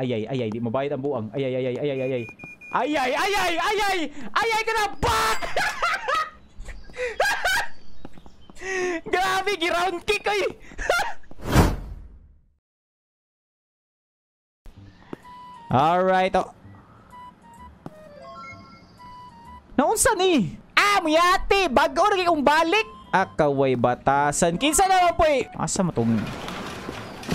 Ay ay ay ay, di mabayad ang buang. Ay ay ay ay ay ay ay. Ay ay ay ay ay ay. Ay ay ka na ba? Grabe, gi-round kick ay. Alright. Oh. Naunsa ni? Ah, muyati! Bago na kong balik! Akaway batasan. Kinsa naman po eh! Asa mo tong...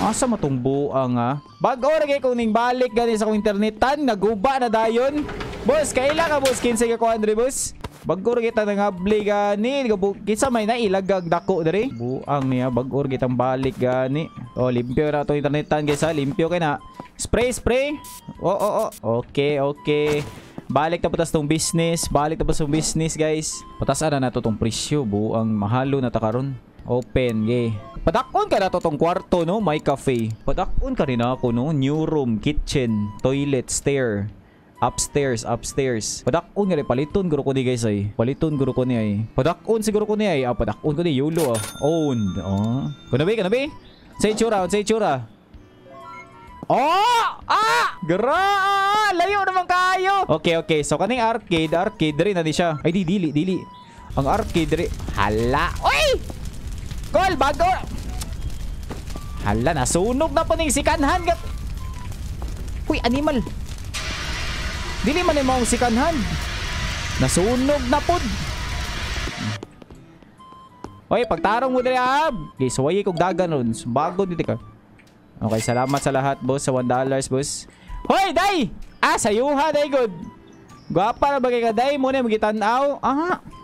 Asa mo tong buang ha? Bago na kong ning balik gani sa kong internetan. Naguba na dayon. Boss, kaila ka boss. Kinsa ka ko Andre boss? Bago rin kita nangabli gani. Kinsa may nailagag dako dere. Buang niya. Bago rin kitang balik gani. Oh, limpyo na itong internetan guys ha. Limpyo kay na. Spray, spray. Oh, oh, oh. Okay, okay. Balik na patas tong business. Balik na patas tong business, guys. Patas na na to tong presyo, buang mahalo na ta karon. Open, gay. Padakon ka na to tong kwarto, no? May cafe. Padakon ka rin ako, no? New room, kitchen, toilet, stair. Upstairs, upstairs. Padakon nga rin. Paliton guro ko ni guys ay. Paliton guro ko ni ay. Padakon siguro ko ni ay. Ah, padakon ko ni Yulo ah. Owned. Oh. Kunabi, kunabi. Sa itsura, sa itsura. Oh! Ah! Gra! Ah! Layo naman kayo! Okay, okay. So, kaning arcade, arcade rin na di siya. Ay, di, dili, dili. Ang arcade rin. Hala! Uy! Call, bago! Hala, nasunog na po ning sikanhan. Uy, animal. Dili man yung mga sikanhan. Nasunog na po. Uy, pagtarong mo dali, ab. Okay, so, kog dagan nun. Bago dito ka. Okay, salamat sa lahat, boss. Sa $1, boss. Hoy, day! Ah, sayuha, day, good. Gwapa na bagay ka, day. Muna magitanaw. Aha.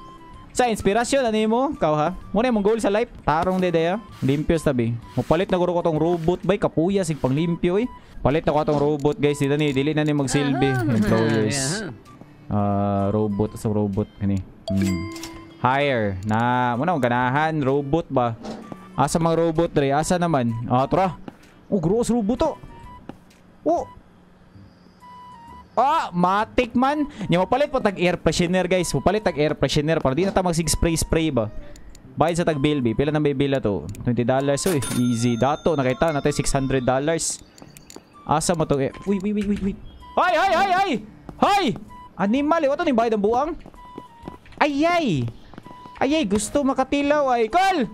Sa inspirasyon, ano mo? Kau, ha? Muna yung goal sa life. Tarong, day, ha? Limpyo, tabi. Mupalit na guro ko tong robot, bay. Kapuya, sig pang limpyo, eh. Palit na ko tong robot, guys. Dito ni, dili na ni magsilbi. Employers. Uh, robot, sa robot. Kani. Hmm. Hire. Na, muna, ganahan. Robot ba? Asa mga robot, dre? Asa naman? Ah, tara. Oh, gross robot to. Oh. Ah, matik man. Nya mapalit po tag air freshener guys. Mapalit tag air freshener para di na ta mag sig spray spray ba. Bayad sa tag bill bi. Pila na may to? $20 oy. Easy dato nakita natin $600. Asa mo to? Eh. Uy, wait, wait, wait, wait. Hoy, hoy, hoy, hoy. Hoy! Animal, eh. Wato ni bayad ang buang. Ay, ay. Ay, ay. Gusto makatilaw ay. Call!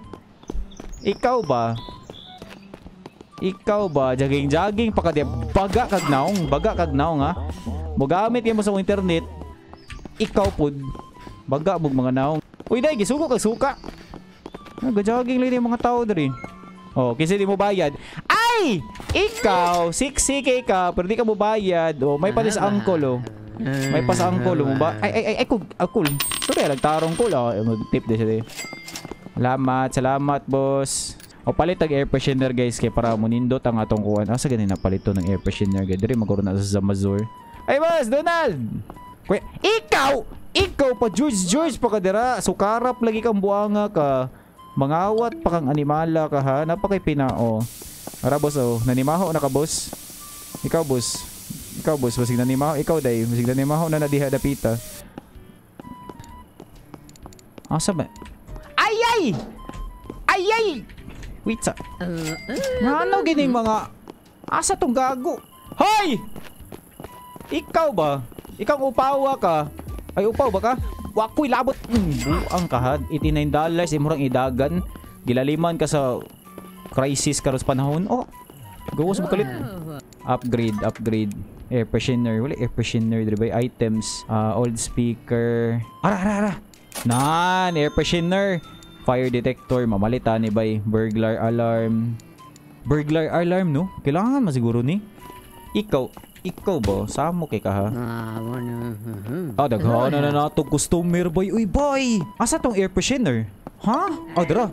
Ikaw ba? Ikaw ba? Jogging-jogging pa ka di. Baga kag naong. Baga kag naong ha. Mogamit mo sa internet. Ikaw pud. Baga mong mga naong. Uy, day. Gisugo kag suka. Nag-jogging lang yung mga tao diri. Oh, kasi di mo bayad. Ay! Ikaw, siksik ka, pero di ka mo bayad. Oh, may palis angkol oh. May pas angkol mo ba? Ay, ay, ay, ay, kul, ah, cool. Sorry, nagtarong cool. Oh, mag-tip din siya. Salamat, salamat, boss. O palit ang air freshener guys kay para munindot ang atong kuan. Asa ganin napalit to ng air freshener guys. Diri magkaroon na sa Zamazur. Ay boss, Donald. Kwe, ikaw, ikaw pa George George pa ka dira. Sukarap lagi kang buanga ka. Mangawat pa kang animala ka ha. Napakay pinao. Ara boss oh, nanimaho na ka boss. Ikaw boss. Ikaw boss, basig nanimaho. Ikaw day, basig nanimaho na nadiha dapita. Asa ba? Ay ay! Ay ay! Wait sa... Ano gining mga... Asa tong gago? Hoy! Ikaw ba? Ikaw upawa ka? Ay upaw ba ka? Wakoy labot. Mm, buang kahad. $89 imurang idagan. Gilaliman ka sa crisis karos panahon. Oh. Gawas mo kalit. Upgrade, upgrade. Air freshener. Wala air freshener. Diba? Items. Uh, old speaker. Ara, ara, ara. Nan, air freshener. Fire detector, mamalita ni bay. Burglar alarm. Burglar alarm, no? Kailangan masiguro ni. Ikaw, ikaw ba? Samo kay ka ha? Ah, daghan na na nato customer boy. Uy, boy! Asa tong air freshener? Ha? Ah, dara.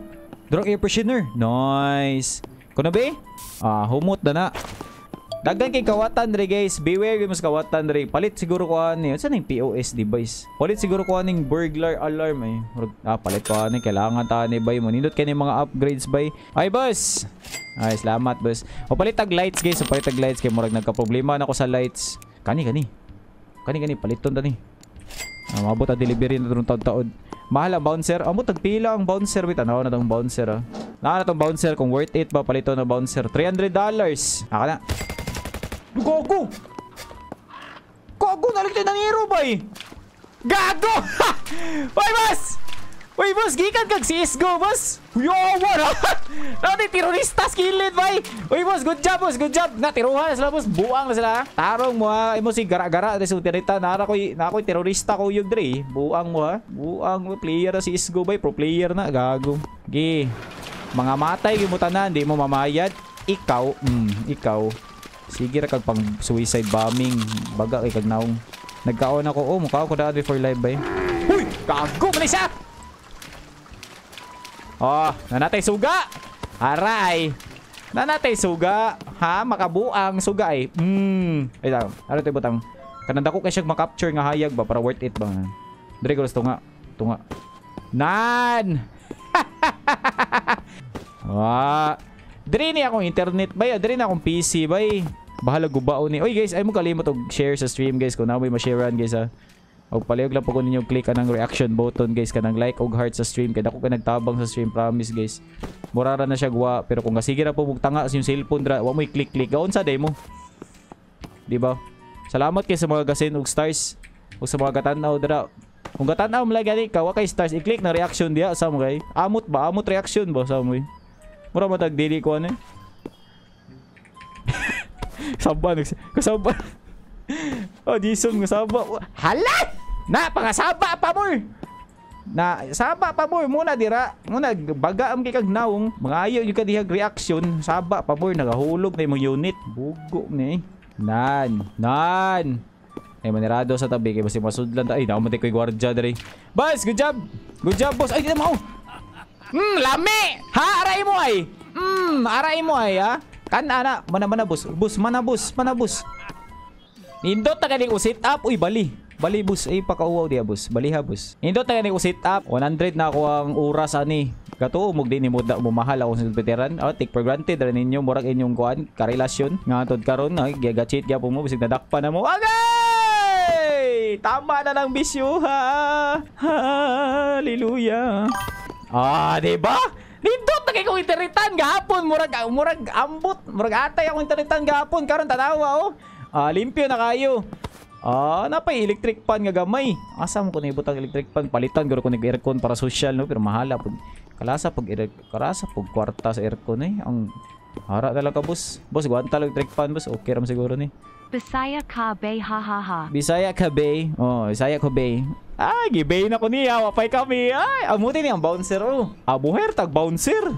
Dara air freshener. Nice. Kuno ba? Ah, humot na na. Daghan kay kawatan re guys. Beware gyud mas kawatan re. Palit siguro ko ani. Unsa ning POS device? Palit siguro ko aning burglar alarm ay. Ah, palit ko ani kailangan ta ni bay mo. Nindot kay mga upgrades bay. Ay boss. Ay, salamat boss. O palit tag lights guys. O palit tag lights kay murag nagka problema na ko sa lights. Kani kani. Kani kani paliton tani. Ah, mabot ang delivery na turong taon-taon. Mahal ang bouncer. Amo tagpila ang bouncer bit. Ano na tong bouncer ah. Naka na tong bouncer kung worth it ba palito na bouncer. $300. Aka na. Gogo! Gogo, naligtay na ni Hero, bay! Gago! Hoy, boss! Hoy, boss, gikan kag CSGO, boss! Yawa na! Nati, terorista skilled, bay! Hoy, boss, good job, boss, good job! Natiruhan na sila, boss, buang na sila. Tarong mo, ha? Imo si gara-gara, dahil sa tinita, nara ko'y, na ako'y terorista ko yung dre. Buang mo, ha? Buang mo, player na CSGO, bay, pro player na, gago. Gi, mga matay, gimutanan, di mo mamayad. Ikaw, mm, ikaw. Sige ra kag pang suicide bombing. Baga kay kag naong. Nagkaon ako. Oh, mukha ko daan before live bay. Huy! Gago man siya! Oh, nanatay suga! Aray! Nanatay suga! Ha? Makabuang suga eh. Hmm. Ay lang. Ano ito butang? Kananda ko kay siya makapture nga hayag ba para worth it ba? Dire ko tunga. Tunga. Nan! Ah. Dire ni akong internet bay, dire na akong PC bay. Bahala gubao ni. Oy guys, ay mo kalimot og share sa stream guys kung namoy ma-sharean guys ha. Og palihog lang po ko ninyo click anang reaction button guys kanang like og heart sa stream kay dako ka nagtabang sa stream promise guys. Murara na siya guwa pero kung kasige ra po mong tanga sa yung cellphone dra, wa mo i-click click gaon sa demo. Di ba? Salamat kay sa mga gasin og stars o sa mga gatanaw dra. Kung gatanaw mo lang gani ka, wa kay stars i-click na reaction diya sa mo kay. Amot ba? Amot reaction ba sa mo? Mura mo tag dili ko ano eh. Saba nags kasaba. oh, Jason kasaba. Hala! Na pangasaba pa mo. Na saba pa mo muna dira. Muna baga am kay kag naong. Mga ayo yung kadihag reaction. Saba pa mo nagahulog na imong unit. Bugo ni. Nan, nan. Ay manirado sa tabi kay basi masudlan ta. Ay naumati ko gwardiya diri. Boss, good job. Good job, boss. Ay, di mo. Hmm, lami! Ha, aray mo ay. Hmm, aray mo ay ha. Kan ana, mana mana bus. Bus, mana bus, mana bus. Nindot na ganing usit up. Uy, bali. Bali bus. Ay, pakauwaw diya bus. Bali ha bus. Nindot na ganing usit up. 100 na ako ang oras ani. Kato, mug din ni mo da mumahal ako sa veteran. Oh, take for granted rin ninyo murag inyong kuan, karelasyon. Nga tod karon, ay gagachit gyapon mo bisig nadakpa na mo. Agay! Tama na ng bisyo ha. Hallelujah. Ah, di ba? Nindot na kay kong internetan gahapon murag murag ambot, murag atay akong internetan gahapon karon tanawa oh. Ah, limpyo na kayo. Ah, napay electric fan nga gamay. Asa mo ko na ibutang electric fan palitan garo ko nag aircon para social no pero mahala pud. Kalasa pag karasa pag kwarta sa aircon eh. Ang hara talaga boss. Boss, guanta electric fan boss. Okay ram siguro ni. Bisaya ka bay ha ha ha. Bisaya ka bay. Oh, Bisaya ka bay. Ay, gibay na ko niya. Wapay kami. Ay, amuti niya ang bouncer oh. Abuher tag bouncer.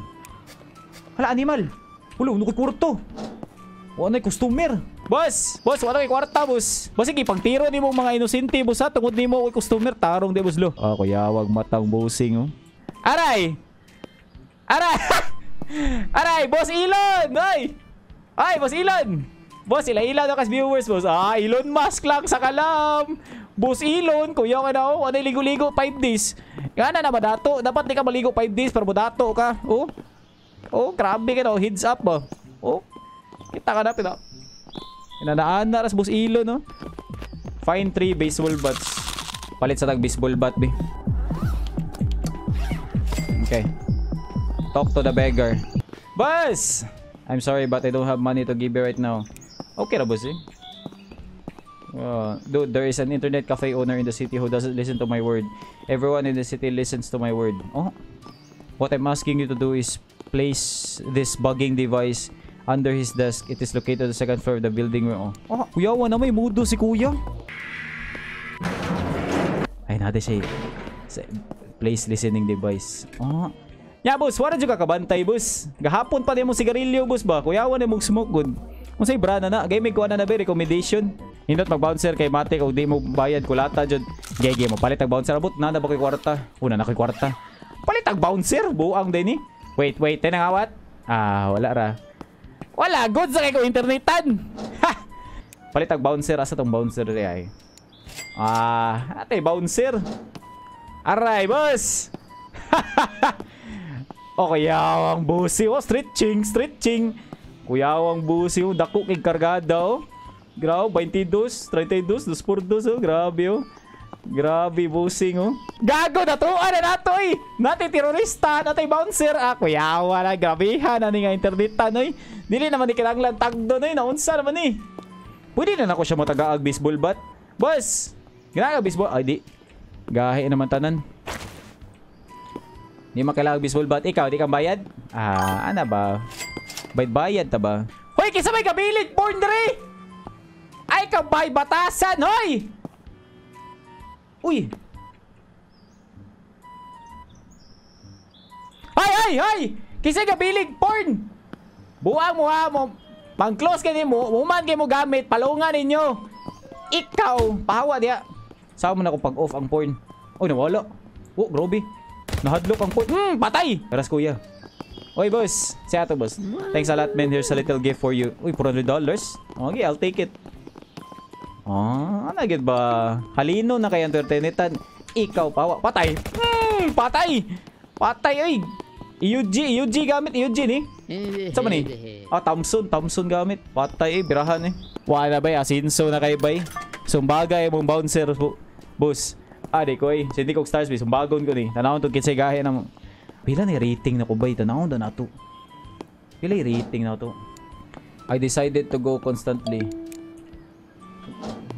Hala animal. Ulo, nukoy kurto. Wala na customer. Boss! Boss, wala kay kwarta, boss. Boss, sige, pagtiro ni mo mga inosente, boss ha. Tungod ni mo kay customer, tarong di, boss lo. Ah, kuya, wag matang bossing, oh. Aray! Aray! Aray, boss Elon! Ay! Ay, boss Elon! Boss, ila Elon kas viewers, boss. Ah, Elon Musk lang sa kalam. Boss Elon, kuya ka na, oh. Ano ligo-ligo 5 days. Yan na na dato. Dapat di ka maligo 5 days para dato ka. Oh. Oh, grabe ka na. Oh. Heads up, ba? Oh. Kita ka na, pina. Inanaan na ras boss Ilo, no? Fine 3 baseball bats. Palit sa tag baseball bat, be. Okay. Talk to the beggar. Boss! I'm sorry but I don't have money to give you right now. Okay na, boss, eh? Uh, dude, there is an internet cafe owner in the city who doesn't listen to my word. Everyone in the city listens to my word. Oh. What I'm asking you to do is place this bugging device under his desk. It is located on the second floor of the building. Oh, oh kuya, na may mudo si kuya. Ay, natin siya. Sa- Place listening device. Oh. Ya, boss, wala dyan kakabantay, boss. Gahapon pa din mo sigarilyo, boss ba? Kuya, wala mong smoke good. Kung sa'y brana na, gay may kuha na na ba, recommendation. Hindot mag-bouncer kay Mate kung di mo bayad kulata dyan. Gege mo, palit ang bouncer. Abot na ba kay kwarta? Una na kay kwarta. Palit ang bouncer, buang din eh. Wait, wait, tinangawat. Ah, wala ra. Wala, good sa kay ko internetan. Ha! Palit ang bouncer, asa tong bouncer rin ay. Ah, ate, bouncer. Aray, boss! o, kuyawang busi. Oh, stretching, stretching. Kuyawang busi. Oh, dako kay kargada, oh. Grabe, 22, 32, 2 por 2, oh. Grabe, oh. Grabe, busing, oh. Gago, natuan na nato, eh. Nati terorista, nati bouncer. Ah, kuyawa na, grabe, ha, na nga internetan, oh. Dili naman ni kinanglan tagdo, eh. Naunsa naman, eh. Pwede na ako siya matagaag baseball bat. Boss! Ginagaag baseball. Ay, di. Gahi naman tanan. Di makailangan baseball bat. Ikaw, di kang bayad? Ah, ana ba? Bayad-bayad ta ba? Hoy, kisa may kabilit! Porn dre! Ay, kabay batasan, hoy! Uy! Ay, ay, ay! Kisa kabilig porn! Buang mo ha mo. Pang-close ka mo, muman kayo mo gamit, palungan ninyo. Ikaw, pahawa diya. Saan mo na kung pag-off ang porn? Uy, nawala. Oh, grobe. Nahadlok ang porn. Hmm, patay! Karas kuya. Oy, boss. Si ato, boss. Thanks a lot, man. Here's a little gift for you. Uy, $400. Okay, I'll take it. Ah, ano gid ba? Halino na kay entertainitan. Ikaw, pawa. Patay. Hmm, patay! Patay, oy! EUG, EUG gamit, EUG ni. Sama ni? Ah, Thompson, Thompson gamit. Patay eh, birahan eh. Wala bay, asinso na kay bay. Sumbagay mong bouncer, bu- boss. Ah, di ko eh. Hindi ko stars bay, sumbagon ko ni. Tanawon to kinsay gahe na mo. Pila ni rating na ko bay, tanawon na nato. Pila rating na to. I decided to go constantly.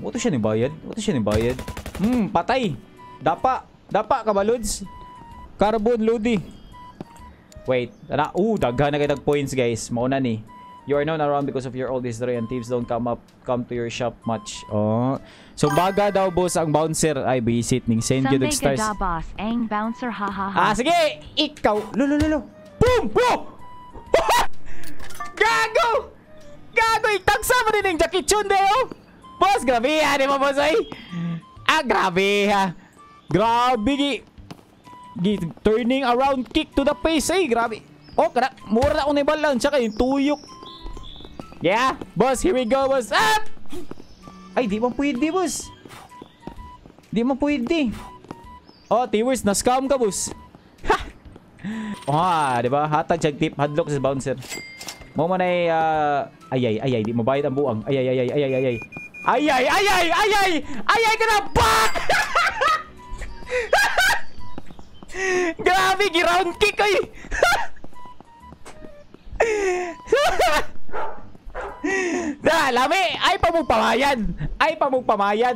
Wato siya ni bayad? Wato siya ni bayad? Hmm, patay. Dapa. Dapa, kabalods. Carbon, Ludi. Wait. Na, uh, daghan na kayo points guys. Mauna ni. You are known around because of your old history and thieves don't come up come to your shop much. Oh. So baga daw boss ang bouncer ay visit ning send you the stars. gada boss, ang bouncer ha ha ha. Ah sige, ikaw. Lo lo lo. Boom! Boom! Gago! Gago itagsa mo din Jackie Chun de oh. Boss, grabe ha, di mo boss ay. Ah, grabe ha. Grabe gi. gi turning around kick to the face ay, grabe. Oh, kada mura na ako ni balang tsaka yung tuyok. Yeah, boss, here we go, boss. Up! Ay, di mo pwede, boss. Di mo pwede. Oh, T-Words, na-scam ka, boss. Ha! Ah, di ba? Hatag check tip, hadlock sa bouncer. Mo man ay ah, ay ay ay ay di mo bayad ang buang. Ay ay ay ay ay ay ay. Ay ay ay ay ay ay ay ay ka na ba? Grabe, gi-round kick ay. Da, lami, ay pa mong pamayad. Ay pa mong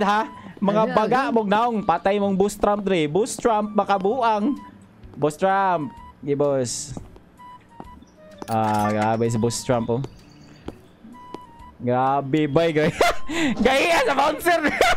ha. Mga baga ala. mong naong patay mong boost trump dre. Boost trump makabuang. Boss Trump. Gi boss. Ah, grabe si Boss Trump oh. Grabe bay gay. Gaya sa bouncer.